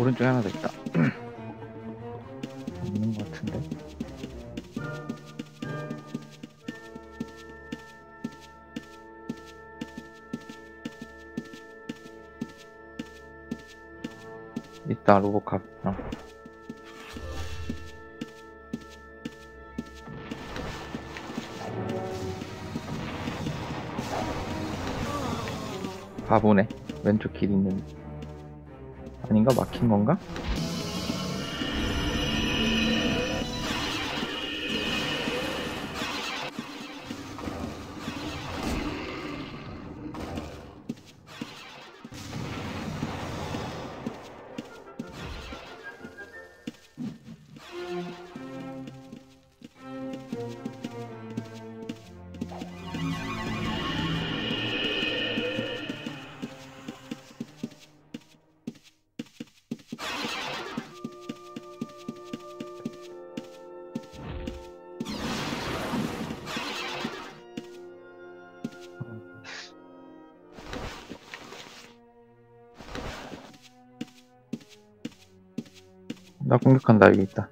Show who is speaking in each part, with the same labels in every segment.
Speaker 1: 오른쪽에 하나 더 있다. 없는 것 같은데. 있다 로보캅. 어. 바보네. 왼쪽 길 있는. 아닌가 막힌 건가? 나 공격한다 여기 있다.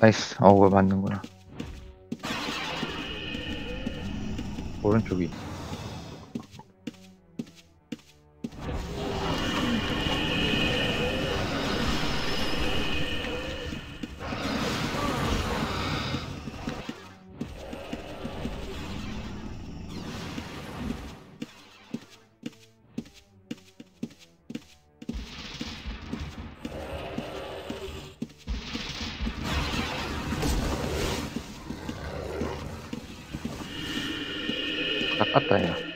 Speaker 1: 나이스. 어, 왜 맞는구나. 오른쪽이. 깎았다, 야.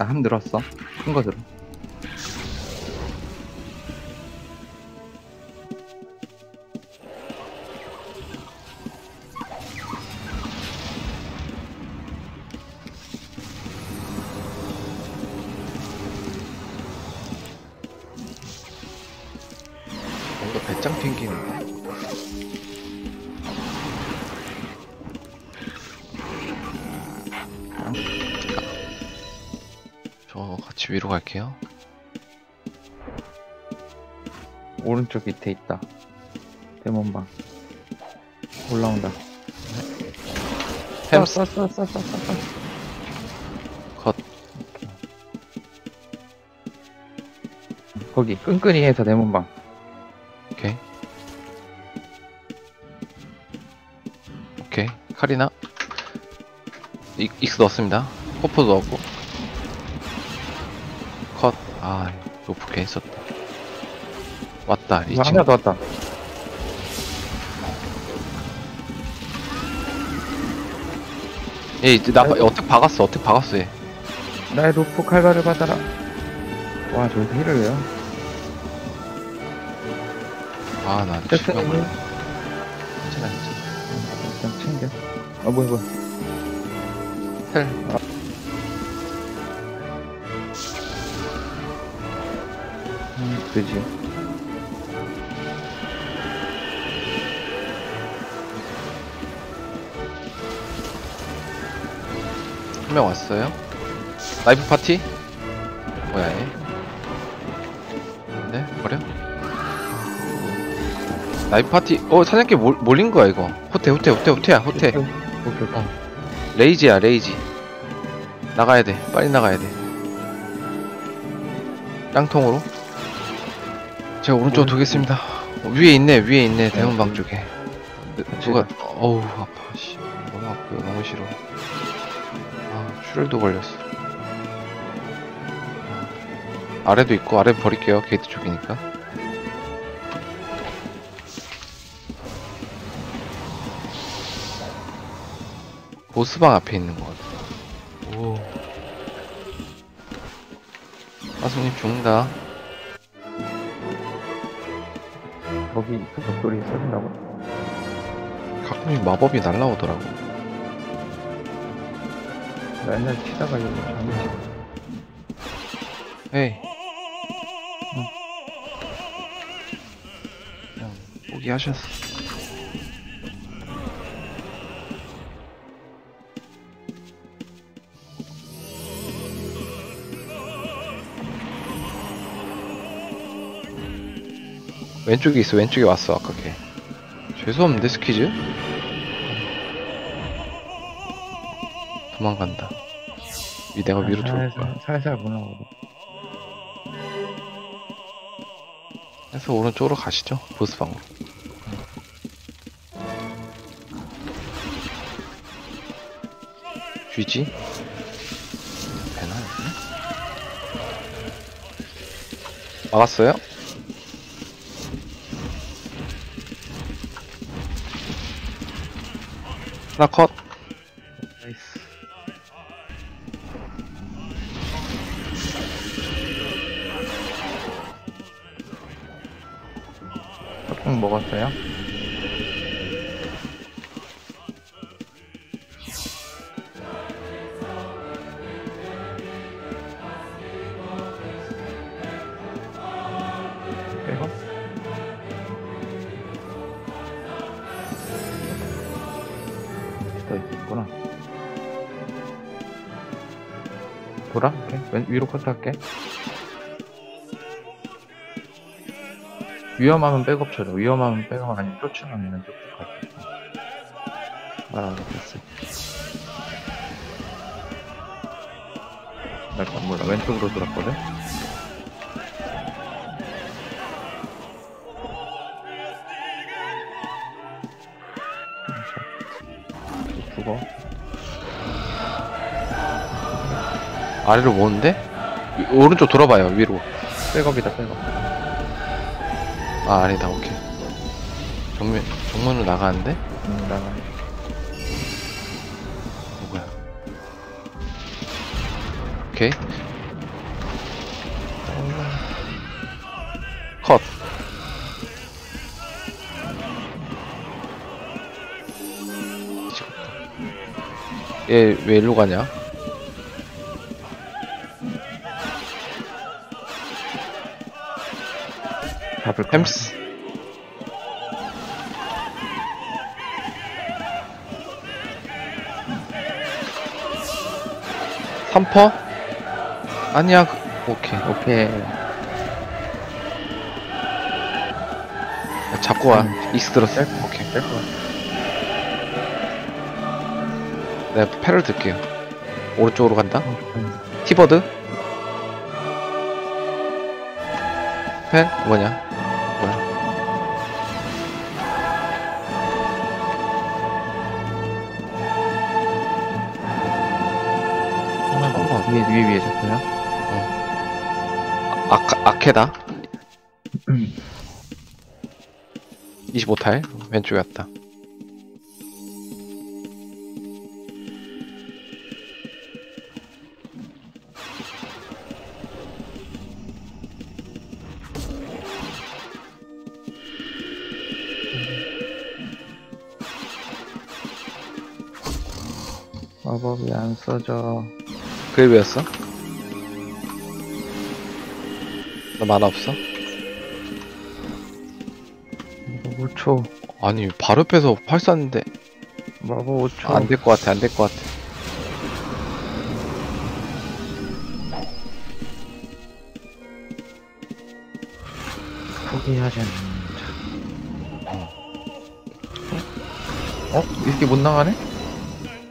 Speaker 1: 나함 늘었어. 큰 거 들어.
Speaker 2: 뭔가 배짱 튕기는데? 저 같이 위로 갈게요.
Speaker 1: 오른쪽 밑에 있다. 대문방. 올라온다.
Speaker 2: 햄
Speaker 1: 쏴, 쏴, 쏴, 쏴, 쏴, 쏴.
Speaker 2: 컷.
Speaker 1: 거기, 끈끈이 해서 대문방.
Speaker 2: 오케이. 오케이. 카리나. 익, 익스 넣었습니다. 코프도 넣었고. 컷. 아, 로프 괜히 썼다. 왔다, 이
Speaker 1: 이거
Speaker 2: 친구.
Speaker 1: 하나 더 왔다.
Speaker 2: 얘나
Speaker 1: 아이고.
Speaker 2: 어떻게 박았어, 어떻게 박았어, 얘.
Speaker 1: 나의 로프 칼바를 받아라. 와, 저기서 힐을 왜요?
Speaker 2: 아, 나
Speaker 1: 됐어.
Speaker 2: 몰라. 괜찮아, 괜찮아.
Speaker 1: 일단 챙겨. 아, 뭐야, 뭐야. 헬. 아. 그지?
Speaker 2: 한 명 왔어요? 라이프 파티? 뭐야 얘? 네? 버려? 라이프 파티 어 사장께 몰, 몰린 거야 이거 호텔 호텔 호텔 호텔야 호텔
Speaker 1: 어.
Speaker 2: 레이지야 레이지 나가야 돼 빨리 나가야 돼 땅통으로 제가 오른쪽 두겠습니다. 어, 위에 있네 위에 있네 대문방 쪽에. 누가 어우 아파 씨. 너무 아프요 너무 싫어. 아 출혈도 걸렸어. 아, 아래도 있고 아래 버릴게요 게이트 쪽이니까. 보스방 앞에 있는 것 같아. 오. 아수님 죽는다
Speaker 1: 거기 목소리 써준다고?
Speaker 2: 가끔씩 마법이 날라오더라고.
Speaker 1: 나 옛날에 치다가 이거 잘못
Speaker 2: 에이. 그냥 포기하셨어 왼쪽에 있어. 왼쪽에 왔어 아까 걔. 죄송합니다 스퀴즈. 도망간다. 위 내가 위로 돌 거야.
Speaker 1: 살살, 보내고.
Speaker 2: 해서 오른쪽으로 가시죠 보스방으로. 쥐지? 여기? 막았어요? 하나 컷
Speaker 1: 나이스 먹었어요? 왼, 위로 컷할게. 위험하면 백업 쳐줘. 위험하면 백업 아니면 쫓아가면 쭉쭉 가자. 알아듣겠어. 나건 몰라. 왼쪽으로 돌았거든?
Speaker 2: 아래로 모는데? 위- 오른쪽 돌아봐요 위로
Speaker 1: 백업이다, 백업.
Speaker 2: 아 아니다 오케이 정면 정면으로 나가는데?
Speaker 1: 음, 나가.
Speaker 2: 누구야 오케이 컷 얘왜 일로 가냐? 햄스. 삼퍼? 아니야 그- 오케이
Speaker 1: 오케이.
Speaker 2: 야, 잡고 와. 익스 들었어. 오케이.
Speaker 1: 뺄 거야.
Speaker 2: 내가 패를 들게요. 오른쪽으로 간다.
Speaker 1: 음,
Speaker 2: 티버드? 패 뭐냐
Speaker 1: 위에, 위에, 위에 잡고요.
Speaker 2: 아카, 아케다
Speaker 1: 음.
Speaker 2: 25탈 왼쪽에 왔다
Speaker 1: 마법이 안 써져.
Speaker 2: 그레이브였어? 나 만화 없어?
Speaker 1: 뭐, 뭐, 5초
Speaker 2: 아니 바로 옆에서 팔 쐈는데 뭐,
Speaker 1: 마법 5초
Speaker 2: 안 될 것 같아 안 될 것 같아
Speaker 1: 포기하지 않는다 어? 어? 이렇게 못 나가네?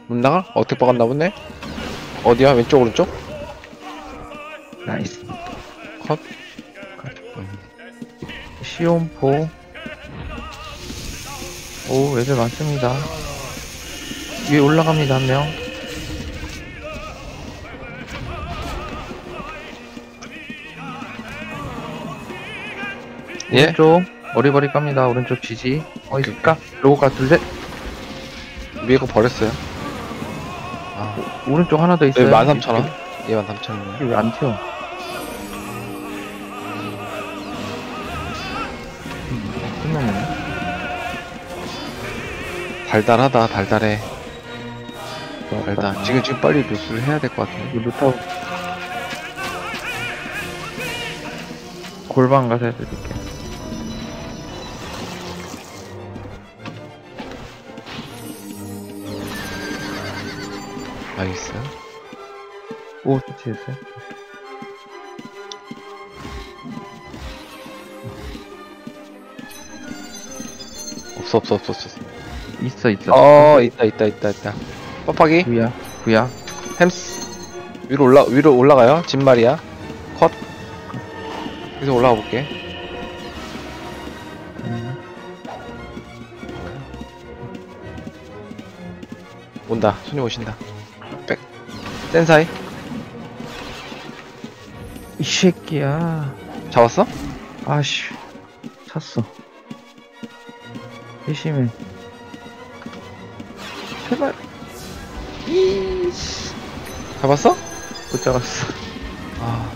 Speaker 2: 못 나가? 어떻게 박았나 보네? 어디야? 왼쪽 오른쪽?
Speaker 1: 나이스.
Speaker 2: 컷.
Speaker 1: 시온포. 오, 애들 많습니다. 위에 올라갑니다, 한 명.
Speaker 2: 예?
Speaker 1: 오른쪽, 머리버리 깝니다. 오른쪽 지지. 어디 있을까? 로고가 둘, 셋.
Speaker 2: 위에 거 버렸어요. 아,
Speaker 1: 오른쪽 하나 더
Speaker 2: 네,
Speaker 1: 있어요.
Speaker 2: 13,000원. 예, 13,000원이네.
Speaker 1: 왜안 튀어? 음, 끝나네.
Speaker 2: 달달하다, 달달해. 달달. 지금, 지금 빨리 루스를 해야 될 것 같아.
Speaker 1: 이거 루타고. 골방 가서 해드릴게.
Speaker 2: 나이스.
Speaker 1: 오, 터치했어요?
Speaker 2: 없어, 없어, 없어, 없어.
Speaker 1: 있어, 있어.
Speaker 2: 어, 있다, 있다, 있다, 있다. 빡빡이,
Speaker 1: 구야, 구야.
Speaker 2: 햄스. 위로 올라, 위로 올라가요. 진말이야. 컷. 여기서 올라가 볼게.
Speaker 1: 음,
Speaker 2: 온다. 손님 오신다. 백. 센사이.
Speaker 1: 이 새끼야.
Speaker 2: 잡았어?
Speaker 1: 아씨. 찼어. 회심해. 제발. 이씨.
Speaker 2: 잡았어?
Speaker 1: 못 잡았어.
Speaker 2: 아.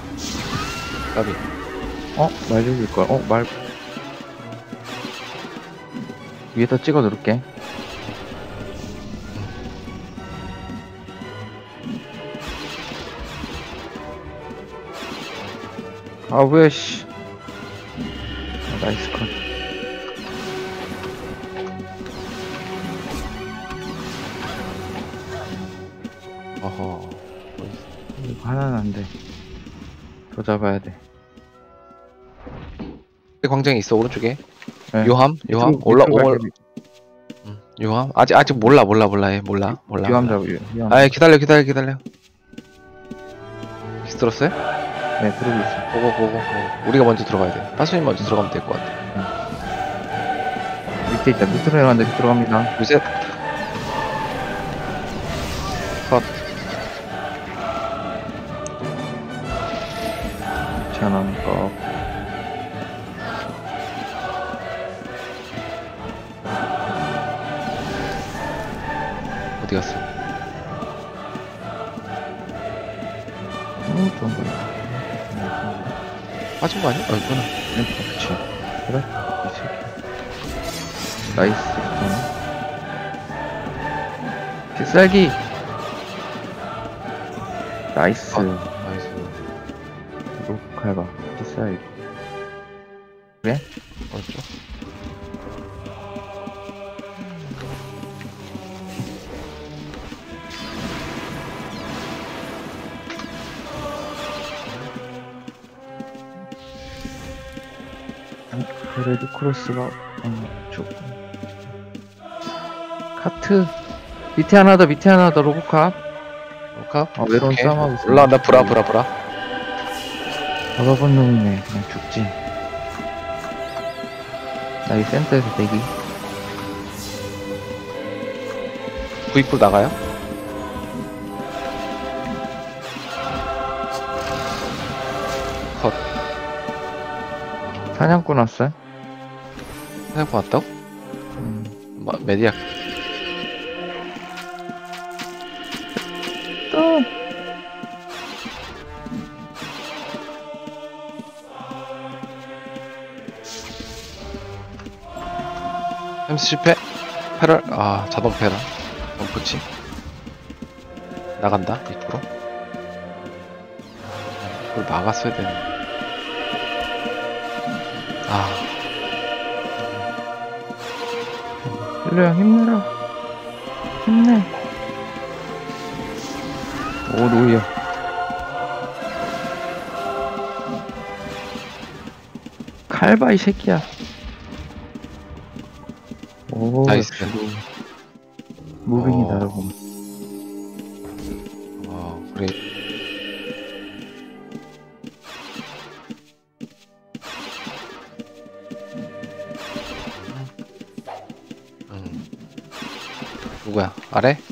Speaker 2: 까비.
Speaker 1: 어? 말 죽일걸. 어? 말. 위에다 찍어 누를게. 아, 왜, 씨. 아, 나이스 컷.
Speaker 2: 어허.
Speaker 1: 이거 하나는 안 돼. 더 잡아야 돼.
Speaker 2: 광장에 있어, 오른쪽에.
Speaker 1: 네.
Speaker 2: 요함? 요함? 올라, 올,
Speaker 1: 갈게.
Speaker 2: 음, 요함? 아직, 아직 몰라, 몰라, 몰라, 얘 몰라, 몰라. 몰라.
Speaker 1: 잡아, 위험.
Speaker 2: 아이, 기다려, 기다려, 기다려. 믹스 들었어요?
Speaker 1: 네, 들어오고 있어.
Speaker 2: 보고, 보고, 보고. 우리가 먼저 들어가야 돼. 빠수님 먼저 들어가면 될 것 같아.
Speaker 1: 밑에 있다. 밑으로 내려가는데 밑으로 갑니다.
Speaker 2: 둘, 셋. 컷.
Speaker 1: 천원 거.
Speaker 2: 어디 갔어?
Speaker 1: 음, 좋은 거야.
Speaker 2: 빠진 거 아니야? 어, 있구나.
Speaker 1: 네, 그렇지. 그래? 이 새끼. 나이스. 어. 필살기. 나이스.
Speaker 2: 어. 나이스.
Speaker 1: 로칼바. 필살기.
Speaker 2: 오른쪽.
Speaker 1: 레드 크로스가 어, 쭉. 카트. 밑에 하나 더, 밑에 하나 더, 로보캅.
Speaker 2: 로카?
Speaker 1: 아, 외로운
Speaker 2: 오케이.
Speaker 1: 싸움하고 있어.
Speaker 2: 올라간다, 브라, 브라, 브라.
Speaker 1: 잡아본 놈이네. 그냥 죽지. 나 이 센터에서 대기.
Speaker 2: 부익불 나가요? 컷.
Speaker 1: 사냥꾼 왔어요?
Speaker 2: 생각보 왔다고?
Speaker 1: 음.
Speaker 2: 마, 메디악.
Speaker 1: 또.
Speaker 2: 햄스 실패. 패럴. 아, 자동 패럴. 원포치. 나간다, 입구로. 이걸 막았어야 되는데. 아,
Speaker 1: 일로 형 힘내라. 힘내. 오, 노이야. 밟아 이 새끼야. 오
Speaker 2: 나이스.
Speaker 1: 역시 무빙이
Speaker 2: 어. 누구야? 아래?